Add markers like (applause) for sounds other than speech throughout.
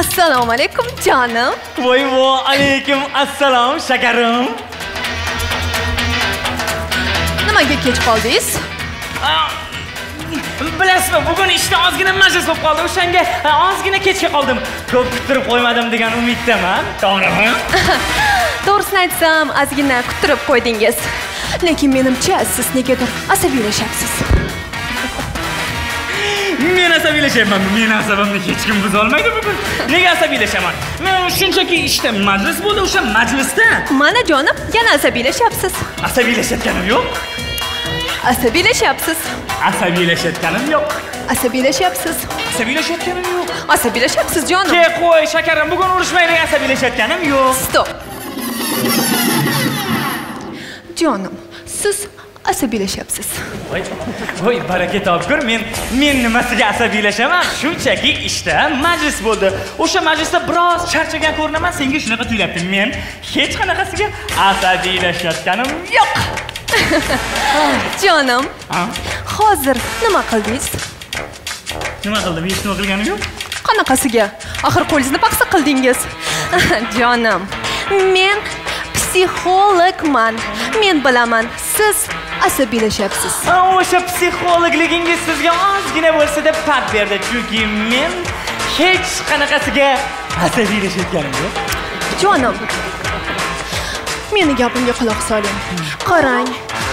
assalomu alaykum jonim. Voy vo alaykum assalom shakarim. Nimaga kech qoldingiz? Bilasizmi bugun ishda ozgina majlis bo'lib qoldi o'shanga e, ozgina kechga qoldim. Ko'p kuttirib qo'ymadim degan umiddaman to'g'rimi? (laughs) To'g'risini aytsam ozgina kuttirib qo'ydingiz. Lekin menimcha siz negadir asabiylashyapsiz men asabiylashyapman meni asabimni hech kim buzolmaydi bugun. Nega asabiylashaman men shunchaki ishda majlis bo'ldi o'sha majlisda. Mana jonim yana asabiylashyapsiz asabiylashayotganim yo'q. Asabiylashyapsiz asabiylashayotganim yo'q. Asabiylashyapsiz asabiylashayotganim yo'q. Asabiylashyapsiz jonim. Ke qo'y shakarim bugun urushmaylik asabiylashayotganim yo'q. Stop. Jonim siz asabiylashyapsiz voy voy baraka topkur men men nimasiga asabiylashaman shunchaki ishda majlis bo'ldi. O'sha majlisda biroz charchagan ko'rinaman senga shunaqa tuyulyapti men? Hech qanaqasiga asabiylashayotganim yo'q. (laughs) Jonim hozir nima qildingiz? Nima qildim hech nima qilganim yo'q. Qanaqasiga? Axir qo'lingizni paxsa qildingiz. (laughs) Jonim men psixologman. Men bilaman siz asabiylashyapsiz Ha, o'sha psixologligingiz sizga ozgina bo'lsa-da pap berdi. Chunki men hech qanaqasiga asabiylashayotganim yo'q. Jonim meni gapimga quloq soling. Qarang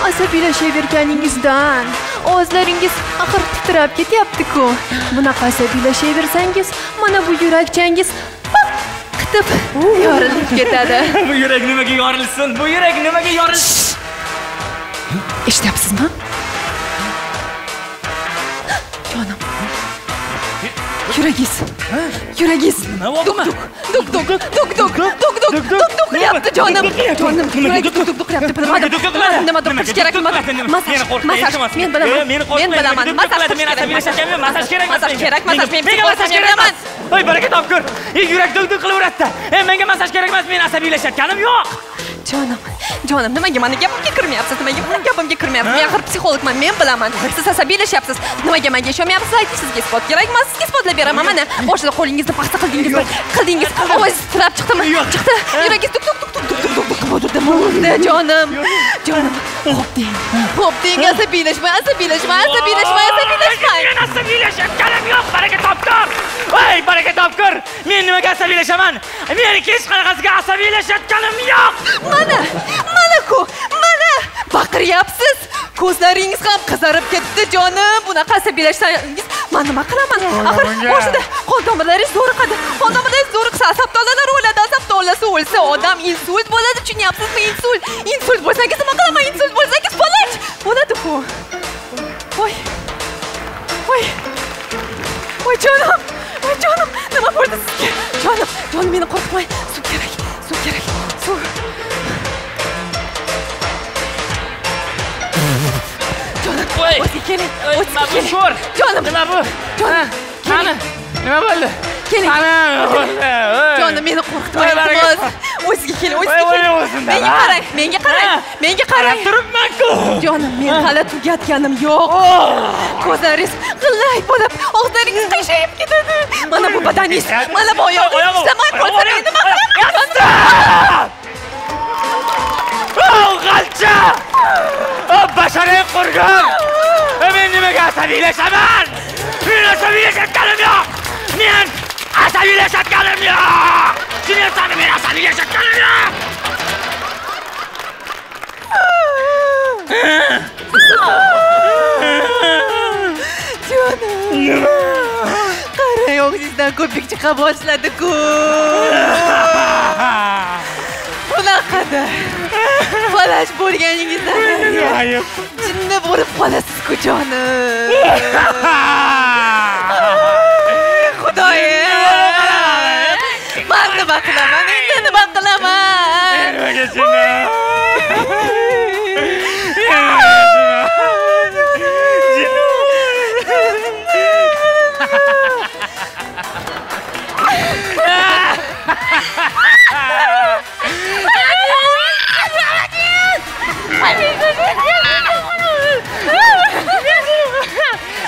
asabiylashaverganingizdan ovozlaringiz axir titrab ketyapti-ku. Bunaqa asabiylashaversangiz mana bu yurakchangiz qitib yorilib ketadi. (laughs) Bu yurak nimaga yorilsin? Bu yurak nimaga yorilsin eshityapsizmi jonim yuragingiz yuragingiz bo'ldimi? duk duk duk duk duk duk duk duk qilyapti jonim jonim yuragi duk duk qilyapti bilmadim qiladi? nimadir qilish kerak qo'rqitma, masaj iltimos. men bilaman Eh, men bilaman duk duk masaj men yo'q, masaj kerak emas masaj kerak masaj men masaj kerak emas voy baraka topgur yurak dug dug qilaveradida e menga massaj kerak emas men asabiylashayotganim yo'q jonim jonim nimaga mani gapimga kirmayapsiz nimaga mani gapimga kirmayapsiz men axir psixologman men bilaman siz asabiylashyapsiz nimaga menga ishonmayapsiz ayting sizga spot kerak emas, sizga spotlab beraman mana boshida qo'lingizni paxta qildingiz qildingiz ovozingiz titrab chiqdimi chiqdi yuragingiz duk duk duk duk duk duk duk bo'ldi bo'ldi jonim jonim ho'p deng ho'p deng asabiylashma asabiylashma asabiylashma men nimaga asabiylashaman men hech qanaqasiga asabiylashayotganim yo'q mana mana-ku mana baqiryapsiz ko'zlaringiz ham qizarib ketdi jonim bunaqa asabiylashsangiz man nima qilaman axir boshida qon tomirlaringiz zo'riqadi qon tomirlaringiz zo'riqsa asab tolalari o'ladi asab tolasi o'lsa odam insult bo'ladi tushunyapsizmi insult insult bo'lsangiz nima qilaman insult bo'lsangiz falaj bo'ladi-ku voy jonim jonim meni qo'rqitmang suv kerak suv kerak suv jonim Voy. o'ziga keling Voy, o'ziga nima bu sho'r? jonim nima bu Jonim, qani nima bo'ldi keling jonim meni qo'rqitmang iltimos o'ziga keling o'ziga keling menga qarang menga qarang menga qarang turibman-ku jonim men hali tugatganim yo'q ko'zlaringiz g'ilay bo'lib og'izlaringiz qiyshayib ketadi mana bu badaningiz mana bu oyog'ingiz ishlamay qolsa men nima qilaman g'alcha! Basharang qurgan! E, Men nimaga asabiylashman? Men asabiylashayotganim yo'q! Men asabiylashayotganim yo'q! Tushunyapsanmi? Men asabiylashayotganim yo'q! jonim qarang og'zingizdan ko'pik chiqa boshladi-ku bunaqada falaj bo'lganingizdan jinni bo'lib qolasiz-ku jonim (laughs) baklava, versene baklava. Elime geçin ya.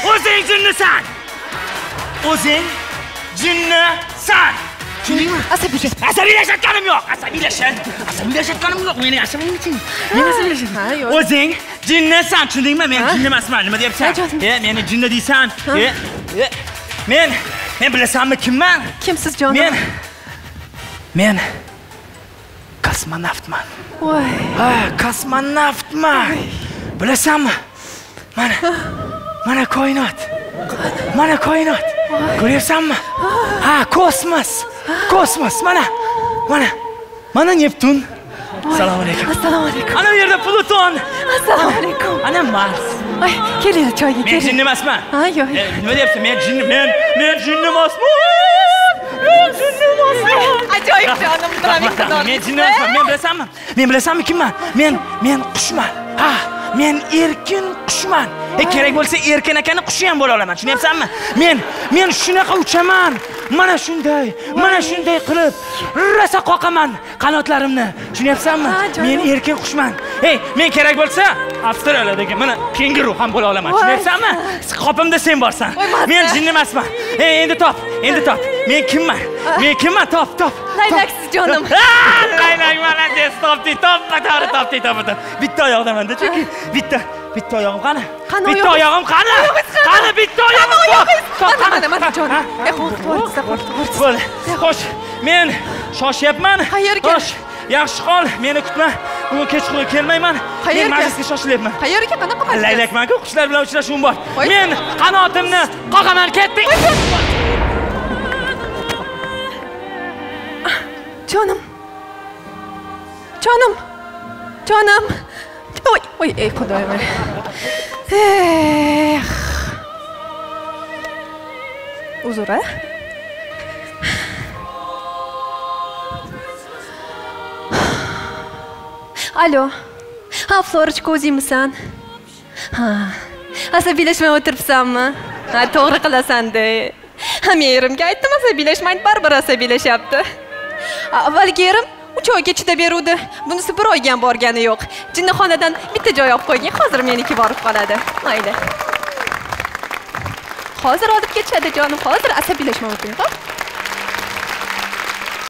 Ozen cünlü sen. Ozen cünlü sen. jinnisan! O'zing jinnisan! tushundingmi Asabiylash. asabiylashayotganim yo'q asabiylashib asabiylashayotganim yo'q meni asabiylashin men Ha, asabiylashayman yo'q. o'zing jinnisan tushundingmi men Ha? jinni emasman nima deyapsan Ha, jonim. e meni jinni deysan e e, men men bilasanmi kimman Kimsiz jonim? men men kosmonavtman Voy. ha kosmonavtman bilasanmi mana mana koinot mana koinot ko'ryapsanmi ha kosmos. Kosmos mana. Mana. Mana neptun. Assalomu alaykum Assalomu alaykum. ana bu yerda pluton Assalomu alaykum. ana mars Ay, keling choyga men keling. jinni emasman Ha, yo'q. E, nima deyapsan men jinni men men jinni emasman men jinni emasman Ajoyib jonim, Rahmat, rahmat. men jinni emasman men bilasanmi men bilasanmi kimman men men qushman ha men erkin qushman. E kerak bo'lsa erkin akani qushi ham bo'la olaman tushunyapsanmi? Men men shunaqa uchaman. Mana shunday mana shunday qilib rosa qoqaman qanotlarimni tushunyapsanmi? Men erkin qushman. Ey men kerak bo'lsa avstraliyadagi mana kenguru ham bo'la olaman tushunyapsanmi? Qopimda sen borsan. Men jinni emasman ey endi top endi top men kimman men kimman top top Laylaksiz jonim. Ah, laylak молодец topding topma to'g'ri topding topma to'g'ri bitta oyoqdamanda chunki bitta bitta oyog'im qani Qani bitta oyog'im qani qani? bitta oyog'im top top Mana, mana, mana Ha, jonim. ha, E, qo'rqib qo'rqsa, qo'rqib qo'rqsa. bo'ldi xo'sh men shoshyapman Qayerga? xo'sh yaxshi qol meni kutma bugun kechqurun kelmayman men majlisga shoshilyapman Qayerga qanaqa majlis? laylakmanku qushlar bilan uchrashuvim bor men qanotimni qoqaman ketdik Jonim. Jonim. Jonim. Oy, oy, ey xudoyim. ey. Eh. Uzr, a? Alo. Ha, Florочка, o'zingmisan? Ha. Asabiylashmay o'tiribsanmi? Ha, to'g'ri qilasan-da. Ha, men erimga aytdim asabiylashmaydi, baribir asabiylashyapti. Avvalgi erim uch oyga chidab beruvdi. Bunisi bir oyga ham borgani yo'q. Jinnixonadan bitta joy olib qo'ygan, hozir meniki borib qoladi. Mayli. Hozir olib ketishadi jonim, hozir asabiylashmay o'tiring, xo'p?